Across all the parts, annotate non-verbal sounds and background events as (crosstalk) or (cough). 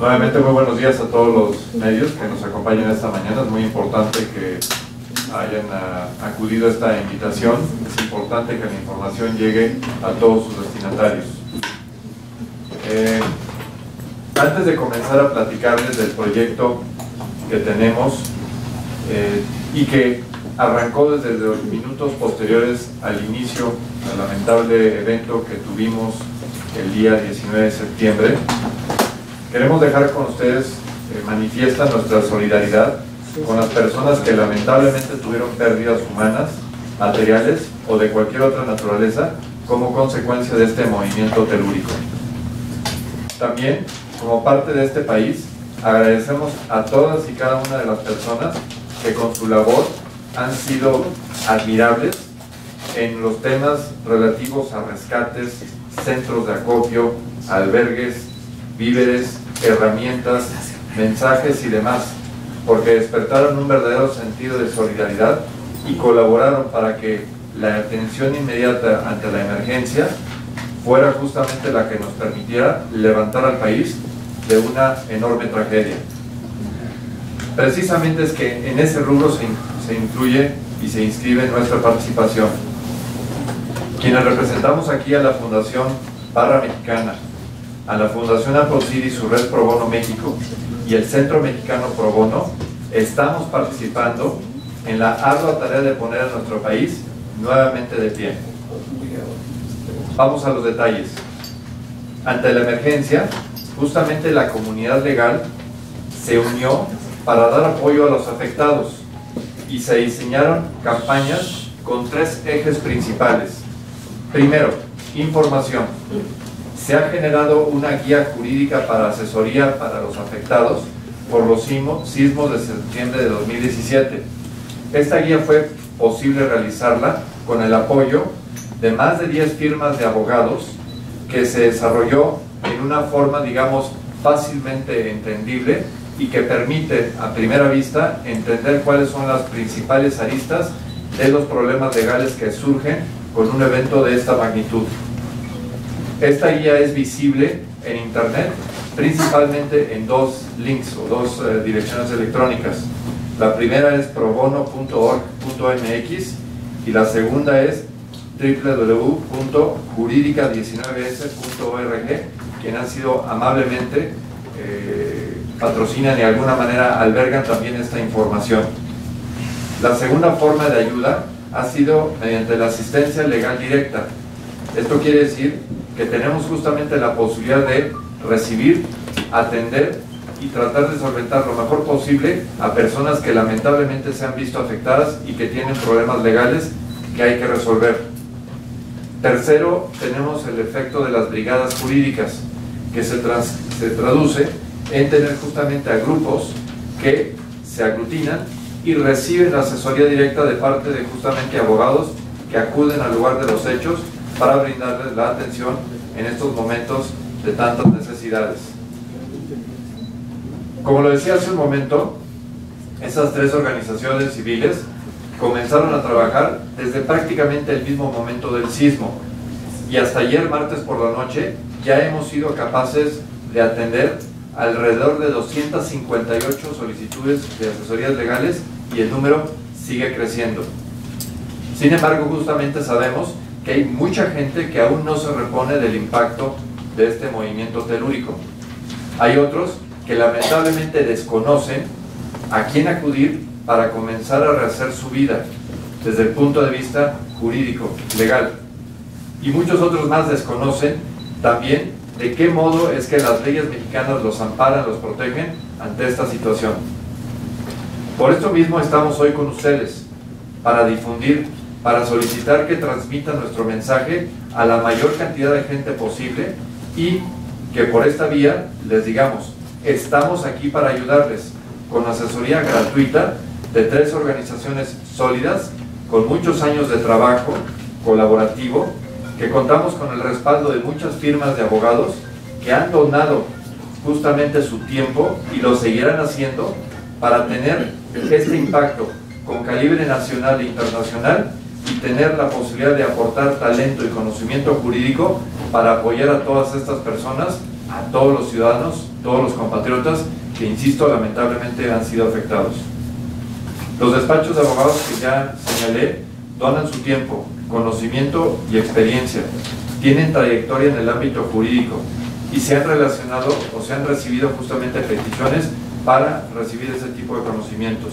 Nuevamente muy buenos días a todos los medios que nos acompañan esta mañana. Es muy importante que hayan ah, acudido a esta invitación. Es importante que la información llegue a todos sus destinatarios. Eh, antes de comenzar a platicarles del proyecto que tenemos eh, y que arrancó desde los minutos posteriores al inicio del lamentable evento que tuvimos el día 19 de septiembre, queremos dejar con ustedes eh, manifiesta nuestra solidaridad con las personas que lamentablemente tuvieron pérdidas humanas, materiales o de cualquier otra naturaleza como consecuencia de este movimiento telúrico. También, como parte de este país, agradecemos a todas y cada una de las personas que con su labor han sido admirables en los temas relativos a rescates, centros de acopio, albergues, víveres, herramientas, mensajes y demás, porque despertaron un verdadero sentido de solidaridad y colaboraron para que la atención inmediata ante la emergencia fuera justamente la que nos permitiera levantar al país de una enorme tragedia. Precisamente es que en ese rubro se, se incluye y se inscribe nuestra participación. Quienes representamos aquí a la Fundación Barra Mexicana, a la Fundación Apocid y su red Pro Bono México y el Centro Mexicano Pro Bono, estamos participando en la ardua tarea de poner a nuestro país nuevamente de pie. Vamos a los detalles. Ante la emergencia, justamente la comunidad legal se unió para dar apoyo a los afectados y se diseñaron campañas con tres ejes principales. Primero, información. Se ha generado una guía jurídica para asesoría para los afectados por los sismos de septiembre de 2017. Esta guía fue posible realizarla con el apoyo de más de 10 firmas de abogados que se desarrolló en una forma, digamos, fácilmente entendible y que permite a primera vista entender cuáles son las principales aristas de los problemas legales que surgen con un evento de esta magnitud. Esta guía es visible en internet principalmente en dos links o dos eh, direcciones electrónicas. La primera es probono.org.mx y la segunda es www.juridica19s.org, quien han sido amablemente eh, patrocinan y de alguna manera albergan también esta información. La segunda forma de ayuda ha sido mediante la asistencia legal directa. Esto quiere decir que tenemos justamente la posibilidad de recibir, atender y tratar de solventar lo mejor posible a personas que lamentablemente se han visto afectadas y que tienen problemas legales que hay que resolver. Tercero, tenemos el efecto de las brigadas jurídicas, que se, se traduce en tener justamente a grupos que se aglutinan y reciben asesoría directa de parte de justamente abogados que acuden al lugar de los hechos para brindarles la atención en estos momentos de tantas necesidades. Como lo decía hace un momento, esas tres organizaciones civiles comenzaron a trabajar desde prácticamente el mismo momento del sismo y hasta ayer martes por la noche ya hemos sido capaces de atender alrededor de 258 solicitudes de asesorías legales y el número sigue creciendo. Sin embargo, justamente sabemos que hay mucha gente que aún no se repone del impacto de este movimiento telúrico. Hay otros que lamentablemente desconocen a quién acudir para comenzar a rehacer su vida desde el punto de vista jurídico, legal. Y muchos otros más desconocen también de qué modo es que las leyes mexicanas los amparan, los protegen ante esta situación. Por esto mismo estamos hoy con ustedes, para difundir, para solicitar que transmitan nuestro mensaje a la mayor cantidad de gente posible y que por esta vía les digamos, estamos aquí para ayudarles con asesoría gratuita de tres organizaciones sólidas, con muchos años de trabajo colaborativo, que contamos con el respaldo de muchas firmas de abogados que han donado justamente su tiempo y lo seguirán haciendo para tener este impacto con calibre nacional e internacional y tener la posibilidad de aportar talento y conocimiento jurídico para apoyar a todas estas personas a todos los ciudadanos, todos los compatriotas que, insisto, lamentablemente han sido afectados. Los despachos de abogados que ya señalé donan su tiempo, conocimiento y experiencia, tienen trayectoria en el ámbito jurídico y se han relacionado o se han recibido justamente peticiones para recibir ese tipo de conocimientos.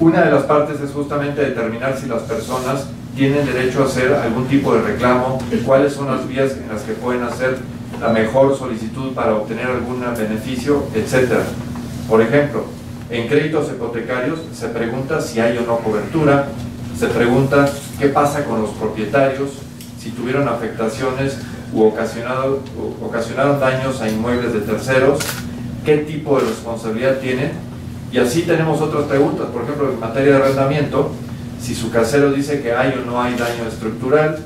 Una de las partes es justamente determinar si las personas tienen derecho a hacer algún tipo de reclamo, cuáles son las vías en las que pueden hacer la mejor solicitud para obtener algún beneficio, etc. Por ejemplo, en créditos hipotecarios se pregunta si hay o no cobertura, se pregunta qué pasa con los propietarios, si tuvieron afectaciones u ocasionaron daños a inmuebles de terceros, qué tipo de responsabilidad tienen. Y así tenemos otras preguntas, por ejemplo, en materia de arrendamiento, si su casero dice que hay o no hay daño estructural,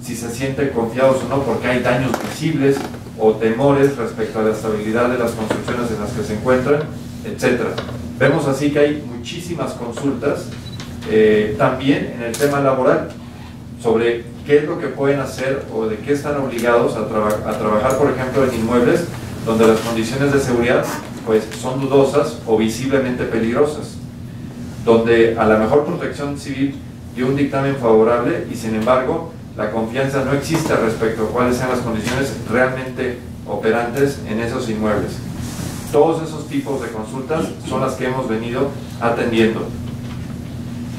si se sienten confiados o no porque hay daños visibles o temores respecto a la estabilidad de las construcciones en las que se encuentran, etc. Vemos así que hay muchísimas consultas eh, también en el tema laboral sobre qué es lo que pueden hacer o de qué están obligados a, a trabajar, por ejemplo, en inmuebles donde las condiciones de seguridad pues, son dudosas o visiblemente peligrosas, donde a la mejor protección civil dio un dictamen favorable y sin embargo la confianza no existe respecto a cuáles sean las condiciones realmente operantes en esos inmuebles. Todos esos tipos de consultas son las que hemos venido atendiendo.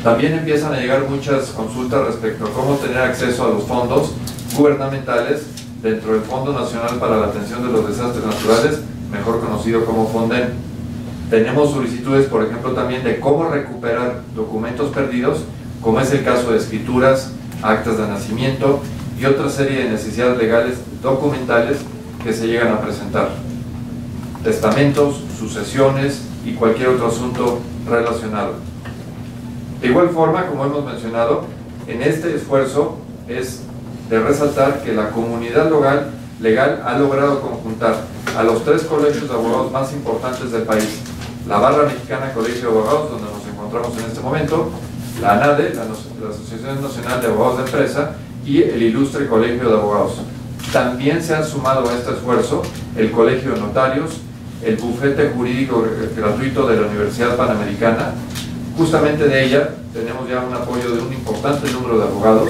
También empiezan a llegar muchas consultas respecto a cómo tener acceso a los fondos gubernamentales dentro del Fondo Nacional para la Atención de los Desastres Naturales, mejor conocido como FONDEN. Tenemos solicitudes, por ejemplo, también de cómo recuperar documentos perdidos, como es el caso de escrituras, actas de nacimiento y otra serie de necesidades legales documentales que se llegan a presentar. Testamentos, sucesiones y cualquier otro asunto relacionado. De igual forma, como hemos mencionado, en este esfuerzo es de resaltar que la comunidad legal, legal ha logrado conjuntar a los tres colegios de abogados más importantes del país, la Barra Mexicana Colegio de Abogados, donde nos encontramos en este momento, la ANADE, la, Asociación Nacional de Abogados de Empresa, y el Ilustre Colegio de Abogados. También se han sumado a este esfuerzo el Colegio de Notarios, el Bufete Jurídico Gratuito de la Universidad Panamericana. Justamente de ella tenemos ya un apoyo de un importante número de abogados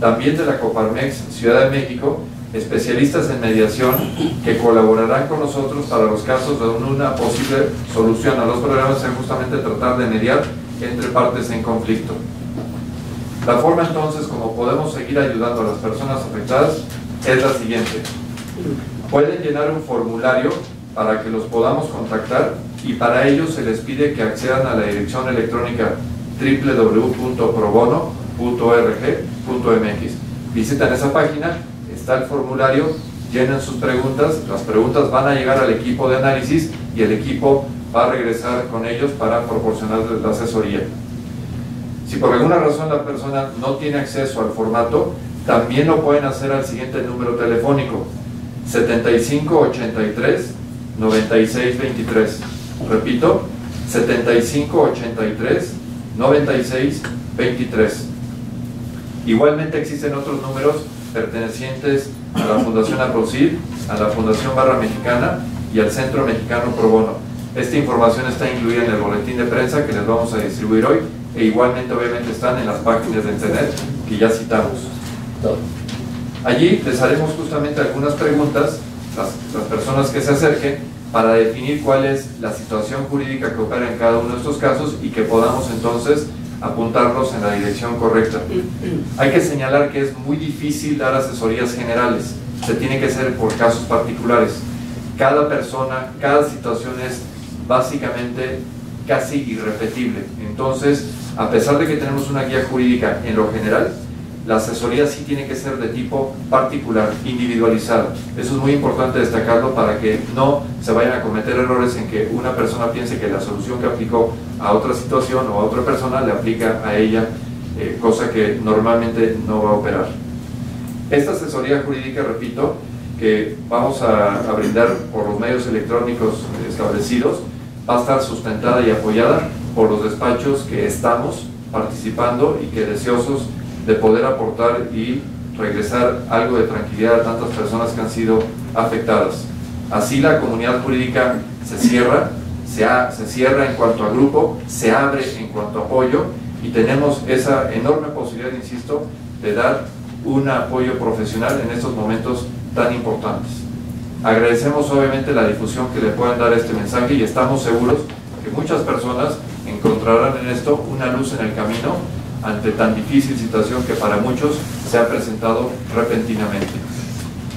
también de la Coparmex Ciudad de México, especialistas en mediación que colaborarán con nosotros para los casos de una posible solución a los problemas es justamente tratar de mediar entre partes en conflicto. La forma entonces como podemos seguir ayudando a las personas afectadas es la siguiente. Pueden llenar un formulario para que los podamos contactar y para ello se les pide que accedan a la dirección electrónica www.probono .org.mx. Visitan esa página, está el formulario, llenan sus preguntas, las preguntas van a llegar al equipo de análisis y el equipo va a regresar con ellos para proporcionarles la asesoría. Si por alguna razón la persona no tiene acceso al formato, también lo pueden hacer al siguiente número telefónico, 7583 9623. Repito, 7583 9623. Igualmente existen otros números pertenecientes a la Fundación APROCID, a la Fundación Barra Mexicana y al Centro Mexicano Pro Bono. Esta información está incluida en el boletín de prensa que les vamos a distribuir hoy e igualmente obviamente están en las páginas de internet que ya citamos. Allí les haremos justamente algunas preguntas, las, las personas que se acerquen, para definir cuál es la situación jurídica que opera en cada uno de estos casos y que podamos entonces apuntarlos en la dirección correcta. (clears throat) Hay que señalar que es muy difícil dar asesorías generales, se tiene que hacer por casos particulares. Cada persona, cada situación es básicamente casi irrepetible. Entonces, a pesar de que tenemos una guía jurídica en lo general, la asesoría sí tiene que ser de tipo particular, individualizada. Eso es muy importante destacarlo para que no se vayan a cometer errores en que una persona piense que la solución que aplicó a otra situación o a otra persona le aplica a ella, eh, cosa que normalmente no va a operar. Esta asesoría jurídica, repito, que vamos a, a brindar por los medios electrónicos establecidos, va a estar sustentada y apoyada por los despachos que estamos participando y que deseosos de poder aportar y regresar algo de tranquilidad a tantas personas que han sido afectadas. Así la comunidad jurídica se cierra, se, se cierra en cuanto a grupo, se abre en cuanto a apoyo y tenemos esa enorme posibilidad, insisto, de dar un apoyo profesional en estos momentos tan importantes. Agradecemos obviamente la difusión que le puedan dar este mensaje y estamos seguros que muchas personas encontrarán en esto una luz en el camino ante tan difícil situación que para muchos se ha presentado repentinamente.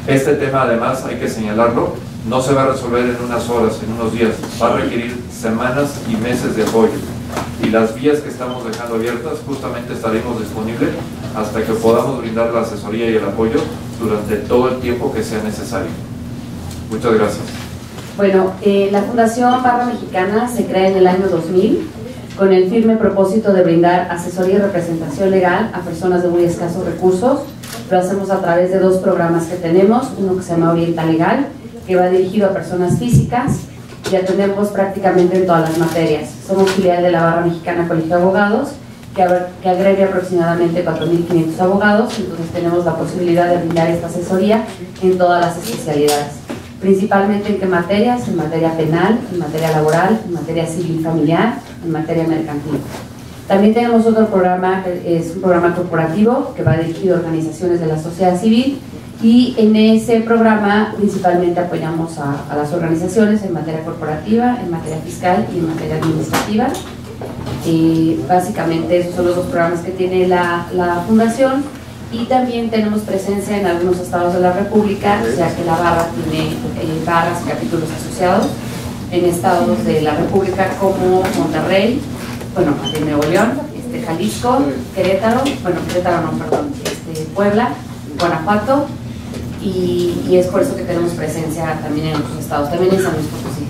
Este tema además, hay que señalarlo, no se va a resolver en unas horas, en unos días, va a requerir semanas y meses de apoyo. Y las vías que estamos dejando abiertas justamente estaremos disponibles hasta que podamos brindar la asesoría y el apoyo durante todo el tiempo que sea necesario. Muchas gracias. Bueno, eh, la Fundación Barra Mexicana se crea en el año 2000 con el firme propósito de brindar asesoría y representación legal a personas de muy escasos recursos. Lo hacemos a través de dos programas que tenemos, uno que se llama Orienta Legal, que va dirigido a personas físicas y atendemos prácticamente en todas las materias. Somos filial de la Barra Mexicana Colegio de Abogados, que, que agrega aproximadamente 4.500 abogados, entonces tenemos la posibilidad de brindar esta asesoría en todas las especialidades. Principalmente en qué materias, en materia penal, en materia laboral, en materia civil familiar, en materia mercantil. También tenemos otro programa, que es un programa corporativo que va dirigido a organizaciones de la sociedad civil y en ese programa principalmente apoyamos a, las organizaciones en materia corporativa, en materia fiscal y en materia administrativa. Y básicamente esos son los dos programas que tiene la, la fundación y también tenemos presencia en algunos estados de la República, ya que la barra tiene eh, barras y capítulos asociados en estados de la República como Monterrey, bueno, de Nuevo León, este, Jalisco, Querétaro, bueno, Querétaro no, perdón, este, Puebla, Guanajuato, y, es por eso que tenemos presencia también en otros estados, también en San Luis Potosí,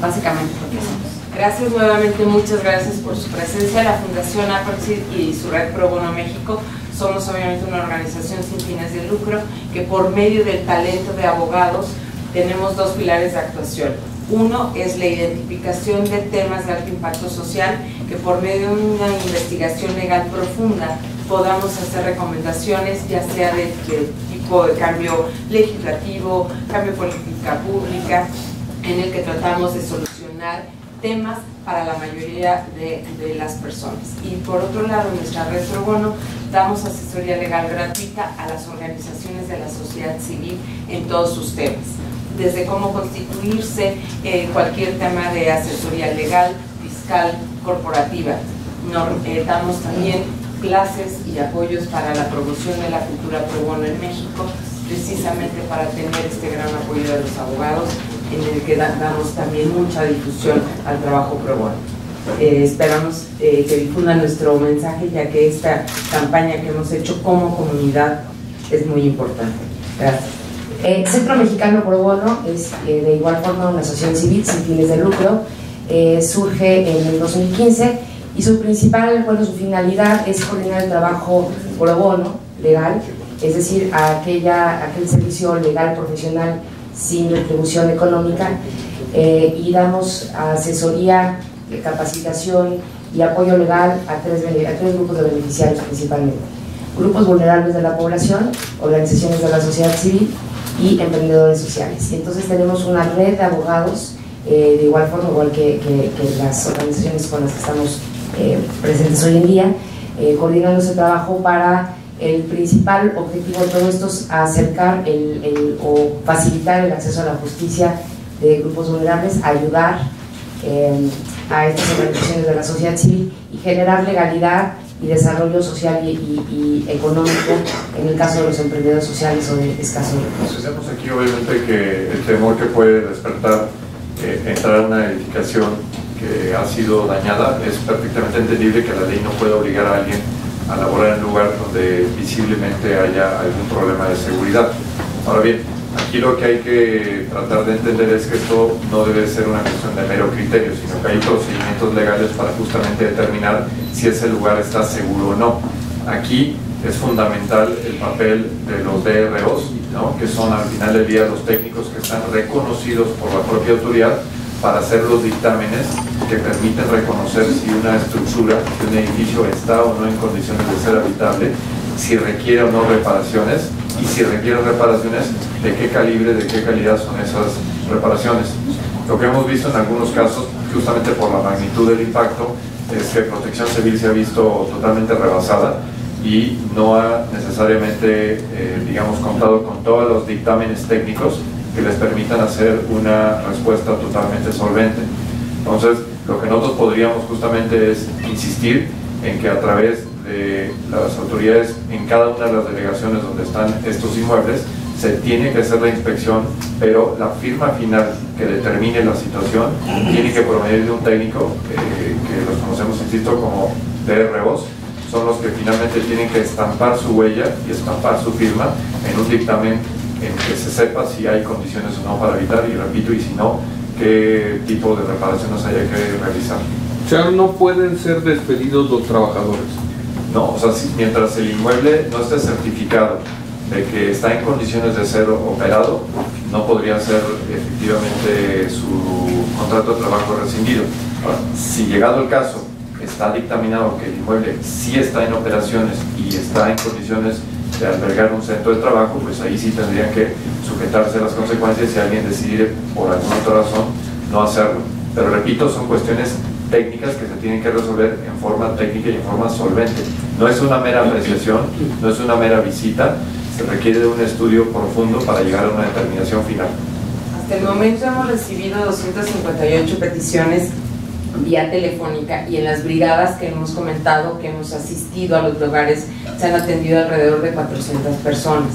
básicamente porque somos. Gracias nuevamente, muchas gracias por su presencia. La Fundación Aproxid y su red Pro Bono México somos obviamente una organización sin fines de lucro que por medio del talento de abogados tenemos dos pilares de actuación. Uno es la identificación de temas de alto impacto social que por medio de una investigación legal profunda podamos hacer recomendaciones, ya sea de, tipo de cambio legislativo, cambio política pública, en el que tratamos de solucionar temas para la mayoría de, de, las personas. Y por otro lado, nuestra red Pro Bono damos asesoría legal gratuita a las organizaciones de la sociedad civil en todos sus temas desde cómo constituirse, eh, cualquier tema de asesoría legal, fiscal, corporativa. Nos, eh, damos también clases y apoyos para la promoción de la cultura pro bono en México, precisamente para tener este gran apoyo de los abogados, en el que damos también mucha difusión al trabajo pro bono. Eh, esperamos que difundan nuestro mensaje, ya que esta campaña que hemos hecho como comunidad es muy importante. Gracias. El Centro Mexicano Pro Bono es eh, de igual forma una asociación civil sin fines de lucro, eh, surge en el 2015 y su principal, bueno, su finalidad es coordinar el trabajo pro bono legal, es decir, aquella, aquel servicio legal profesional sin retribución económica eh, y damos asesoría, capacitación y apoyo legal a tres, a tres grupos de beneficiarios principalmente. Grupos vulnerables de la población, organizaciones de la sociedad civil y emprendedores sociales. Y entonces tenemos una red de abogados, eh, de igual forma, igual que, las organizaciones con las que estamos eh, presentes hoy en día, eh, coordinando ese trabajo para el principal objetivo de todo esto es acercar el, o facilitar el acceso a la justicia de grupos vulnerables, ayudar a estas organizaciones de la sociedad civil y generar legalidad y desarrollo social y, económico en el caso de los emprendedores sociales o de escasos recursos. Tenemos aquí obviamente que el temor que puede despertar eh, entrar a una edificación que ha sido dañada es perfectamente entendible que la ley no puede obligar a alguien a laborar en un lugar donde visiblemente haya algún problema de seguridad. Ahora bien, Aquí lo que hay que tratar de entender es que esto no debe ser una cuestión de mero criterio, sino que hay procedimientos legales para justamente determinar si ese lugar está seguro o no. Aquí es fundamental el papel de los DROs, ¿no? que son al final del día los técnicos que están reconocidos por la propia autoridad para hacer los dictámenes que permiten reconocer si una estructura, si un edificio está o no en condiciones de ser habitable si requiere o no reparaciones y si requiere reparaciones, de qué calibre, de qué calidad son esas reparaciones. Lo que hemos visto en algunos casos, justamente por la magnitud del impacto, es que Protección Civil se ha visto totalmente rebasada y no ha necesariamente, eh, digamos, contado con todos los dictámenes técnicos que les permitan hacer una respuesta totalmente solvente. Entonces, lo que nosotros podríamos justamente es insistir en que a través de las autoridades en cada una de las delegaciones donde están estos inmuebles, se tiene que hacer la inspección, pero la firma final que determine la situación tiene que provenir de un técnico, eh, que los conocemos, insisto, como DROs, son los que finalmente tienen que estampar su huella y estampar su firma en un dictamen en que se sepa si hay condiciones o no para evitar, y repito, y si no, qué tipo de reparaciones haya que realizar. O sea, no pueden ser despedidos los trabajadores. No, o sea, si, mientras el inmueble no esté certificado de que está en condiciones de ser operado, no podría ser efectivamente su contrato de trabajo rescindido. Ahora, si llegado el caso está dictaminado que el inmueble sí está en operaciones y está en condiciones de albergar un centro de trabajo, pues ahí sí tendrían que sujetarse a las consecuencias si alguien decide por alguna otra razón no hacerlo. Pero repito, son cuestiones técnicas que se tienen que resolver en forma técnica y en forma solvente. No es una mera apreciación, no es una mera visita, se requiere de un estudio profundo para llegar a una determinación final. Hasta el momento hemos recibido 258 peticiones vía telefónica y en las brigadas que hemos comentado, que hemos asistido a los lugares, se han atendido alrededor de 400 personas.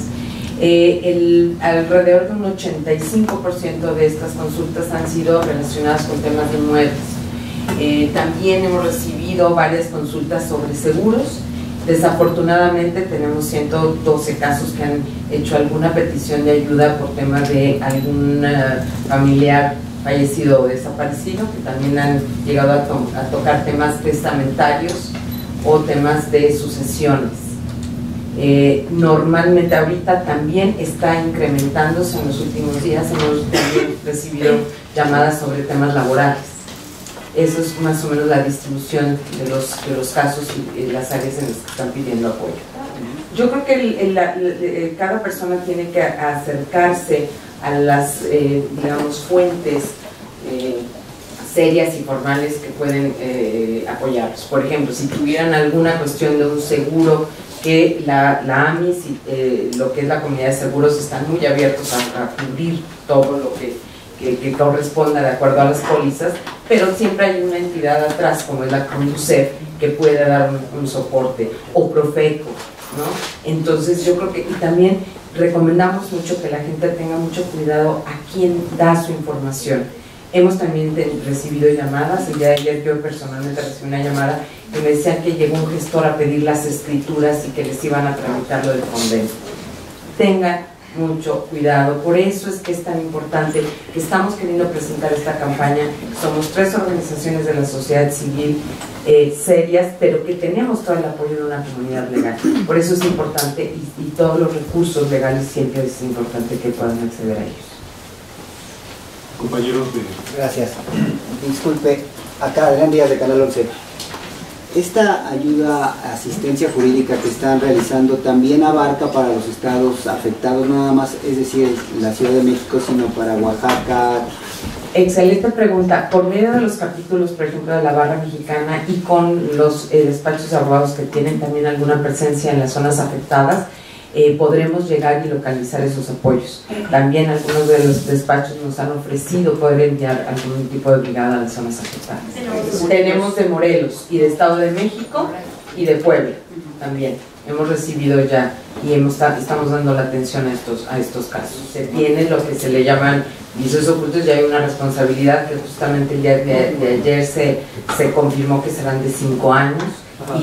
Eh, el, alrededor de un 85% de estas consultas han sido relacionadas con temas de inmuebles. Eh, también hemos recibido varias consultas sobre seguros. Desafortunadamente tenemos 112 casos que han hecho alguna petición de ayuda por tema de algún familiar fallecido o desaparecido, que también han llegado a, tocar temas testamentarios o temas de sucesiones. Eh, normalmente ahorita también está incrementándose en los últimos días, hemos también recibido llamadas sobre temas laborales. Eso es más o menos la distribución de los, de los casos y las áreas en las que están pidiendo apoyo. Yo creo que cada persona tiene que acercarse a las, eh, digamos, fuentes eh, serias y formales que pueden eh, apoyarlos. Por ejemplo, si tuvieran alguna cuestión de un seguro, que la, la AMIS y lo que es la comunidad de seguros están muy abiertos a, cubrir todo lo que, que, corresponda de acuerdo a las pólizas, pero siempre hay una entidad atrás, como es la CONDUCEF, que puede dar un, un soporte, o Profeco, ¿no? Entonces yo creo que, y también recomendamos mucho que la gente tenga mucho cuidado a quién da su información. Hemos también recibido llamadas, el día de ayer yo personalmente recibí una llamada que me decían que llegó un gestor a pedir las escrituras y que les iban a tramitar lo del convenio. Tengan mucho cuidado. Por eso es que es tan importante que estamos queriendo presentar esta campaña. Somos tres organizaciones de la sociedad civil eh, serias, pero que tenemos todo el apoyo de una comunidad legal. Por eso es importante y, y todos los recursos legales siempre es importante que puedan acceder a ellos. Compañeros de... Gracias. Disculpe, acá Adrián Díaz de Canal 11 esta ayuda, asistencia jurídica que están realizando también abarca para los estados afectados, nada más, es decir, la Ciudad de México, sino para Oaxaca. Excelente pregunta. Por medio de los capítulos, por ejemplo, de la barra mexicana y con los eh, despachos de abogados que tienen también alguna presencia en las zonas afectadas, eh, podremos llegar y localizar esos apoyos. También algunos de los despachos nos han ofrecido poder enviar algún tipo de brigada a las zonas afectadas. Tenemos de Morelos y de Estado de México y de Puebla también. Hemos recibido ya y hemos, estamos dando la atención a estos, a estos casos. Se tiene lo que se le llaman vicios ocultos y hay una responsabilidad que justamente el día de, de ayer se, se confirmó que serán de cinco años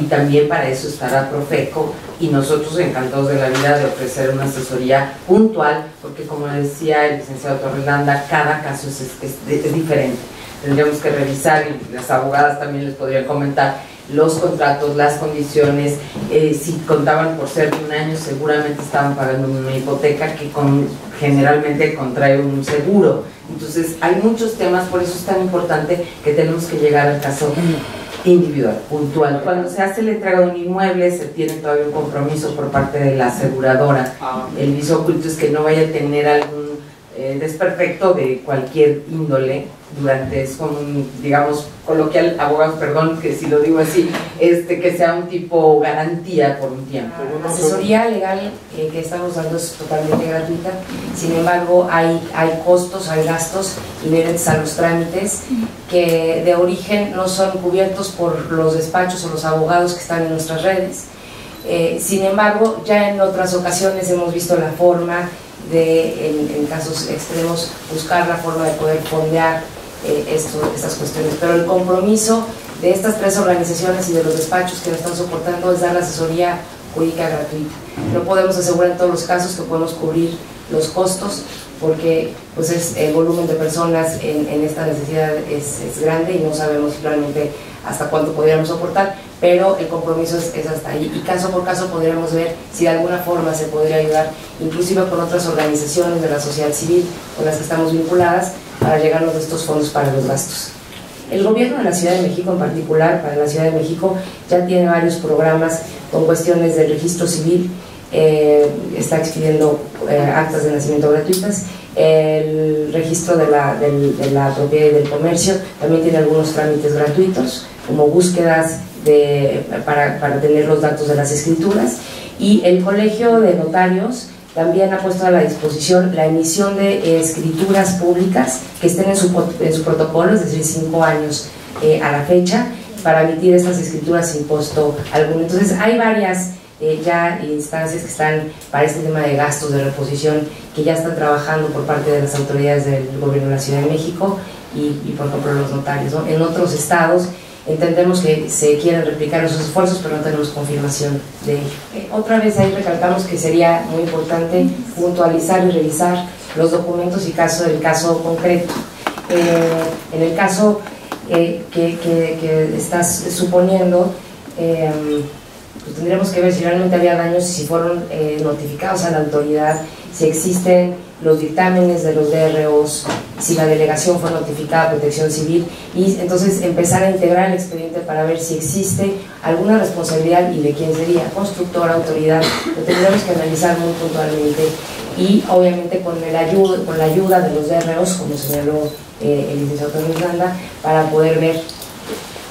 y también para eso estará Profeco y nosotros encantados de la vida de ofrecer una asesoría puntual, porque como decía el licenciado Torrelanda, cada caso es, es, diferente. Tendríamos que revisar, y las abogadas también les podrían comentar, los contratos, las condiciones, eh, si contaban por ser de un año, seguramente estaban pagando una hipoteca que con, generalmente contrae un seguro. Entonces, hay muchos temas, por eso es tan importante que tenemos que llegar al caso individual, puntual. Cuando se hace la entrega de un inmueble se tiene todavía un compromiso por parte de la aseguradora. Ah. El viso oculto es que no vaya a tener algún eh, desperfecto de cualquier índole durante, es como un, digamos, coloquial, abogados, perdón, que si lo digo así, este, que sea un tipo garantía por un tiempo. La asesoría legal eh, que estamos dando es totalmente gratuita, sin embargo hay, hay costos, hay gastos inherentes a los trámites que de origen no son cubiertos por los despachos o los abogados que están en nuestras redes. Eh, sin embargo, ya en otras ocasiones hemos visto la forma de, en, casos extremos, buscar la forma de poder fondear eh, esto, estas cuestiones. Pero el compromiso de estas tres organizaciones y de los despachos que lo están soportando es dar asesoría jurídica gratuita. No podemos asegurar en todos los casos que podemos cubrir los costos porque pues es, el volumen de personas en, en esta necesidad es, es, grande y no sabemos realmente hasta cuánto podríamos soportar, pero el compromiso es, es, hasta ahí. Y caso por caso podríamos ver si de alguna forma se podría ayudar, inclusive con otras organizaciones de la sociedad civil con las que estamos vinculadas, para llegarnos a estos fondos para los gastos. El gobierno de la Ciudad de México en particular, para la Ciudad de México, ya tiene varios programas con cuestiones del registro civil, eh, está expidiendo eh, actas de nacimiento gratuitas, el registro de la, del, de la propiedad y del comercio también tiene algunos trámites gratuitos, como búsquedas de, para, para tener los datos de las escrituras, y el Colegio de Notarios también ha puesto a la disposición la emisión de escrituras públicas que estén en su, en su, protocolo, es decir, cinco años eh, a la fecha, para emitir estas escrituras sin costo alguno. Entonces, hay varias eh, ya instancias que están para este tema de gastos de reposición que ya están trabajando por parte de las autoridades del gobierno de la Ciudad de México y, y por ejemplo, los notarios. ¿no? En otros estados entendemos que se quieren replicar esos esfuerzos, pero no tenemos confirmación de ello. Eh, otra vez ahí recalcamos que sería muy importante puntualizar y revisar los documentos y caso del caso concreto. Eh, en el caso eh, que, que, que, estás suponiendo, pues tendríamos que ver si realmente había daños, si fueron notificados a la autoridad, si existen los dictámenes de los DROs, si la delegación fue notificada a Protección Civil y entonces empezar a integrar el expediente para ver si existe alguna responsabilidad y de quién sería, constructora, autoridad, lo tendremos que analizar muy puntualmente y obviamente con, el con la ayuda de los DROs, como señaló eh, el licenciado Miranda, para poder ver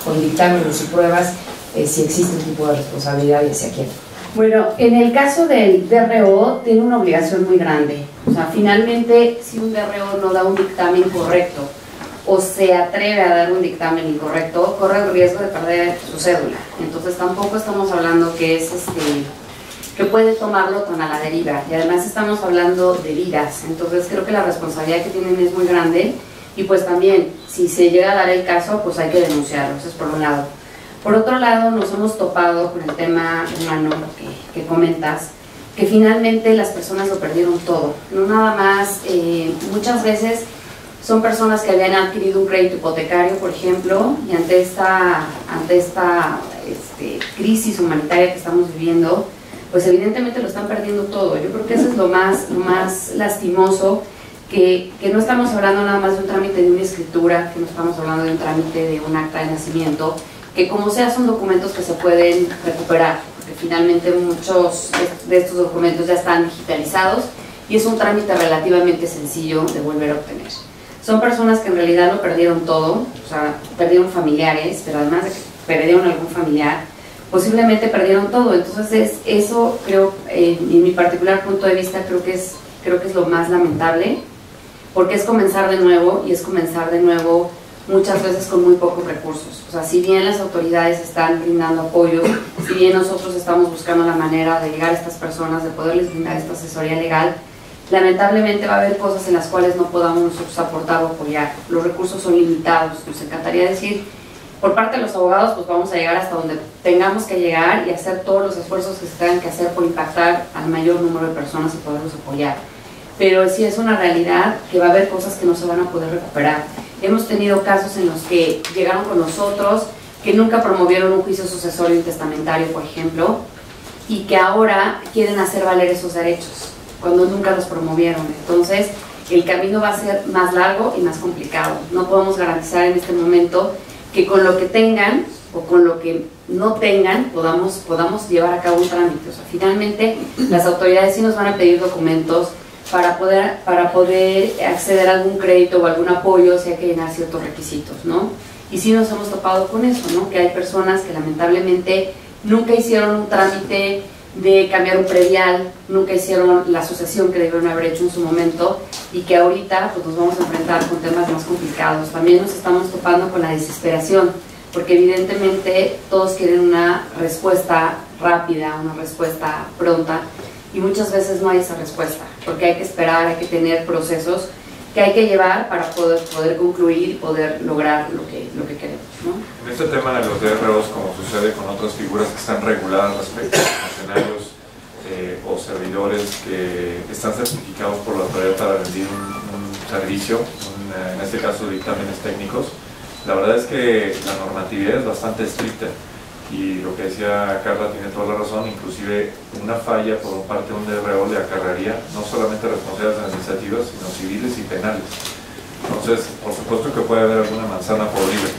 con dictámenes y pruebas eh, si existe un tipo de responsabilidad y hacia quién. Bueno, en el caso del DRO tiene una obligación muy grande. O sea, finalmente, si un DRO no da un dictamen correcto o se atreve a dar un dictamen incorrecto, corre el riesgo de perder su cédula. Entonces, tampoco estamos hablando que es este que puede tomarlo tan a la deriva. Y además estamos hablando de vidas. Entonces, creo que la responsabilidad que tienen es muy grande. Y pues también, si se llega a dar el caso, pues hay que denunciarlo. Eso es por un lado. Por otro lado, nos hemos topado con el tema humano que, comentas, que finalmente las personas lo perdieron todo. No nada más, eh, muchas veces son personas que habían adquirido un crédito hipotecario, por ejemplo, y ante esta, ante esta este, crisis humanitaria que estamos viviendo, pues evidentemente lo están perdiendo todo. Yo creo que eso es lo más, lo más lastimoso, que, que no estamos hablando nada más de un trámite de una escritura, que no estamos hablando de un trámite de un acta de nacimiento, que como sea son documentos que se pueden recuperar, porque finalmente muchos de estos documentos ya están digitalizados y es un trámite relativamente sencillo de volver a obtener. Son personas que en realidad lo perdieron todo, o sea, perdieron familiares, pero además de que perdieron algún familiar, posiblemente perdieron todo. Entonces es, eso creo, eh, en mi particular punto de vista, creo que, es, creo que es lo más lamentable, porque es comenzar de nuevo y es comenzar de nuevo muchas veces con muy pocos recursos. O sea, si bien las autoridades están brindando apoyo, si bien nosotros estamos buscando la manera de llegar a estas personas, de poderles brindar esta asesoría legal, lamentablemente va a haber cosas en las cuales no podamos nosotros aportar o apoyar. Los recursos son limitados. Nos encantaría decir, por parte de los abogados, pues vamos a llegar hasta donde tengamos que llegar y hacer todos los esfuerzos que se tengan que hacer por impactar al mayor número de personas y poderlos apoyar. Pero sí es una realidad que va a haber cosas que no se van a poder recuperar. Hemos tenido casos en los que llegaron con nosotros, que nunca promovieron un juicio sucesorio y testamentario, por ejemplo, y que ahora quieren hacer valer esos derechos, cuando nunca los promovieron. Entonces, el camino va a ser más largo y más complicado. No podemos garantizar en este momento que con lo que tengan o con lo que no tengan podamos, podamos llevar a cabo un trámite. O sea, finalmente las autoridades sí nos van a pedir documentos para poder, para poder acceder a algún crédito o algún apoyo si hay que llenar ciertos requisitos, ¿no? Y sí nos hemos topado con eso, ¿no? Que hay personas que lamentablemente nunca hicieron un trámite de cambiar un predial, nunca hicieron la asociación que debieron haber hecho en su momento y que ahorita pues, nos vamos a enfrentar con temas más complicados. También nos estamos topando con la desesperación, porque evidentemente todos quieren una respuesta rápida, una respuesta pronta y muchas veces no hay esa respuesta, porque hay que esperar, hay que tener procesos que hay que llevar para poder, poder concluir y poder lograr lo que, lo que queremos. ¿no? En este tema de los DROs, como sucede con otras figuras que están reguladas respecto a funcionarios eh, o servidores que están certificados por la autoridad para rendir un, un servicio, un, eh, en este caso dictámenes técnicos, la verdad es que la normatividad es bastante estricta y lo que decía Carla tiene toda la razón, inclusive una falla por parte de un DRO le acarrearía no solamente responsabilidades administrativas, sino civiles y penales. Entonces, por supuesto que puede haber alguna manzana podrida,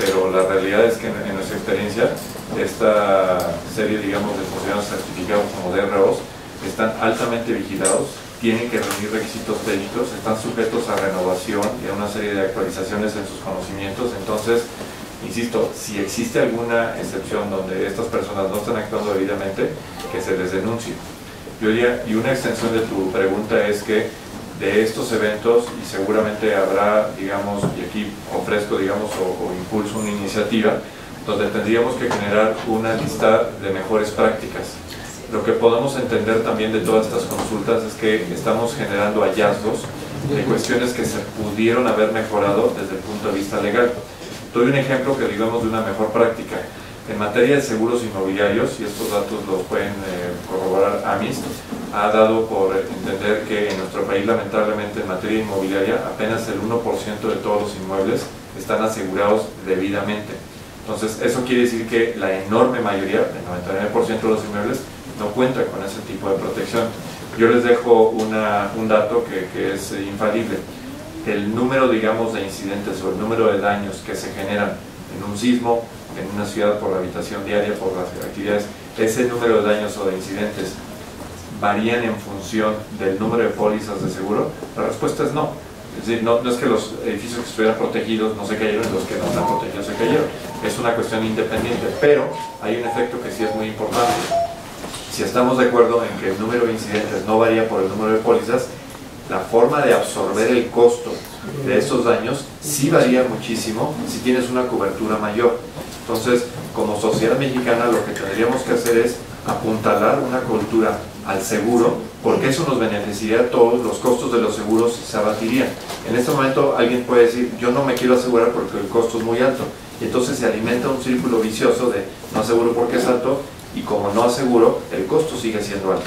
pero la realidad es que en, nuestra experiencia, esta serie, digamos, de funcionarios certificados como DROs están altamente vigilados, tienen que reunir requisitos técnicos, están sujetos a renovación y a una serie de actualizaciones en sus conocimientos, entonces insisto, si existe alguna excepción donde estas personas no están actuando debidamente, que se les denuncie. Yo diría, y una extensión de tu pregunta es que de estos eventos, y seguramente habrá, digamos, y aquí ofrezco, digamos, o, o impulso una iniciativa, donde tendríamos que generar una lista de mejores prácticas. Lo que podemos entender también de todas estas consultas es que estamos generando hallazgos de cuestiones que se pudieron haber mejorado desde el punto de vista legal. Doy un ejemplo que digamos de una mejor práctica. En materia de seguros inmobiliarios, y estos datos los pueden eh, corroborar AMIS, ha dado por entender que en nuestro país lamentablemente en materia inmobiliaria apenas el 1% de todos los inmuebles están asegurados debidamente. Entonces eso quiere decir que la enorme mayoría, el 99% de los inmuebles, no cuenta con ese tipo de protección. Yo les dejo una, un dato que, que es infalible el número, digamos, de incidentes o el número de daños que se generan en un sismo, en una ciudad por la habitación diaria, por las actividades, ese número de daños o de incidentes varían en función del número de pólizas de seguro? La respuesta es no. Es decir, no, no es que los edificios que estuvieran protegidos no se cayeron y los que no están protegidos se cayeron. Es una cuestión independiente, pero hay un efecto que sí es muy importante. Si estamos de acuerdo en que el número de incidentes no varía por el número de pólizas, la forma de absorber el costo de esos daños sí varía muchísimo si tienes una cobertura mayor. Entonces, como sociedad mexicana lo que tendríamos que hacer es apuntalar una cultura al seguro, porque eso nos beneficiaría a todos, los costos de los seguros se abatirían. En este momento alguien puede decir, yo no me quiero asegurar porque el costo es muy alto, y entonces se alimenta un círculo vicioso de no aseguro porque es alto, y como no aseguro, el costo sigue siendo alto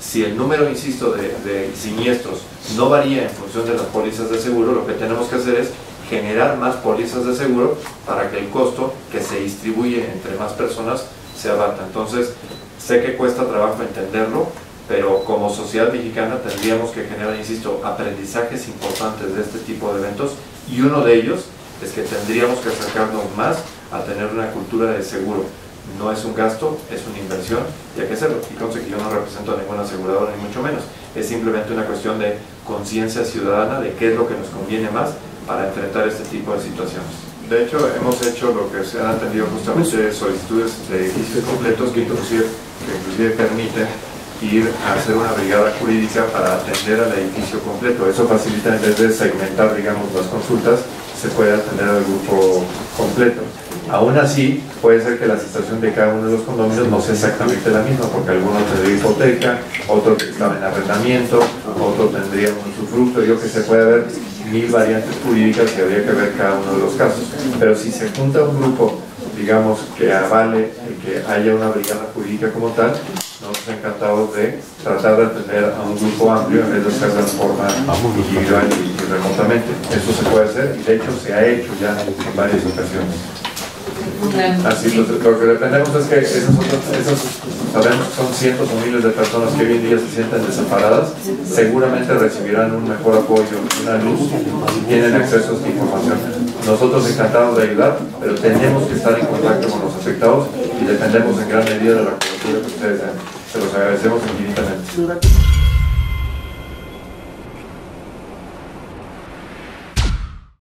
si el número, insisto, de, siniestros no varía en función de las pólizas de seguro, lo que tenemos que hacer es generar más pólizas de seguro para que el costo que se distribuye entre más personas se abata. Entonces, sé que cuesta trabajo entenderlo, pero como sociedad mexicana tendríamos que generar, insisto, aprendizajes importantes de este tipo de eventos y uno de ellos es que tendríamos que acercarnos más a tener una cultura de seguro no es un gasto, es una inversión y hay que hacerlo. Y conste yo no represento a ninguna aseguradora ni mucho menos. Es simplemente una cuestión de conciencia ciudadana de qué es lo que nos conviene más para enfrentar este tipo de situaciones. De hecho, hemos hecho lo que se han atendido justamente solicitudes de edificios completos que inclusive, que permiten ir a hacer una brigada jurídica para atender al edificio completo. Eso facilita, en vez de segmentar, digamos, las consultas, se puede atender al grupo completo. Aún así, puede ser que la situación de cada uno de los condominios no sea exactamente la misma, porque algunos tendrían hipoteca, otro estaba en arrendamiento, otro tendría un usufructo, yo que se puede haber mil variantes jurídicas que habría que ver cada uno de los casos. Pero si se junta un grupo, digamos, que avale que haya una brigada jurídica como tal, nosotros encantados de tratar de atender a un grupo amplio en vez de hacerlo de forma individual y remotamente. Eso se puede hacer y de hecho se ha hecho ya en varias ocasiones. Así, lo, lo que dependemos es que esos, otros, esos, sabemos que son cientos o miles de personas que hoy en día se sienten desamparadas, seguramente recibirán un mejor apoyo, una luz, si tienen acceso a esta información. nosotros encantados de ayudar, pero tenemos que estar en contacto con los afectados y dependemos en gran medida de la cobertura que ustedes den. Se los agradecemos infinitamente.